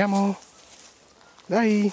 Andiamo. Dai.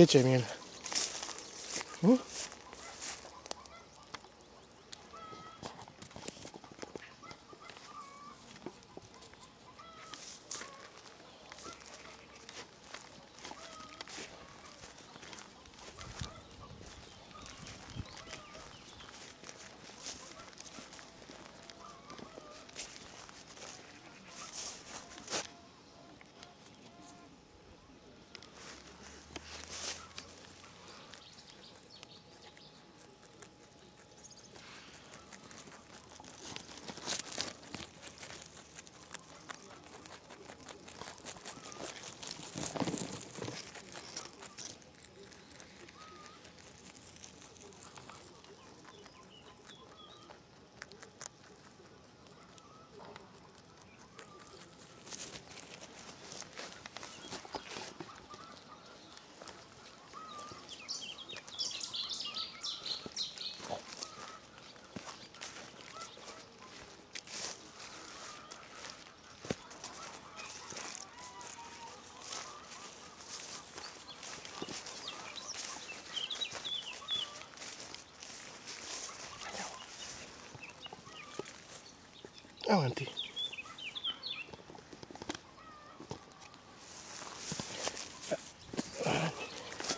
又见面了嗯 Avanti.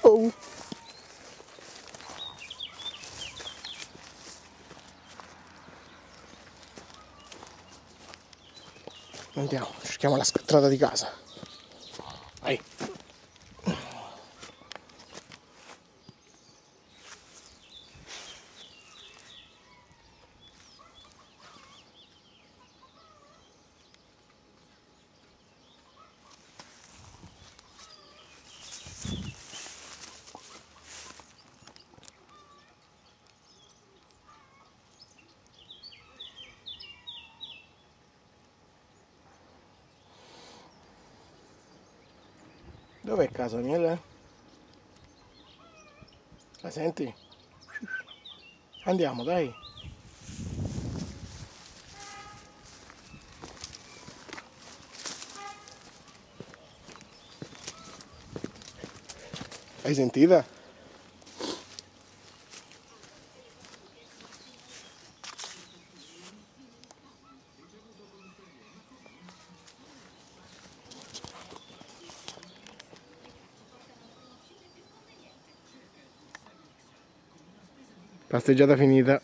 Oh. Andiamo, cerchiamo la strada di casa. Dov'è casa Miele? La senti? Andiamo, dai. Hai sentita? Passeggiata finita.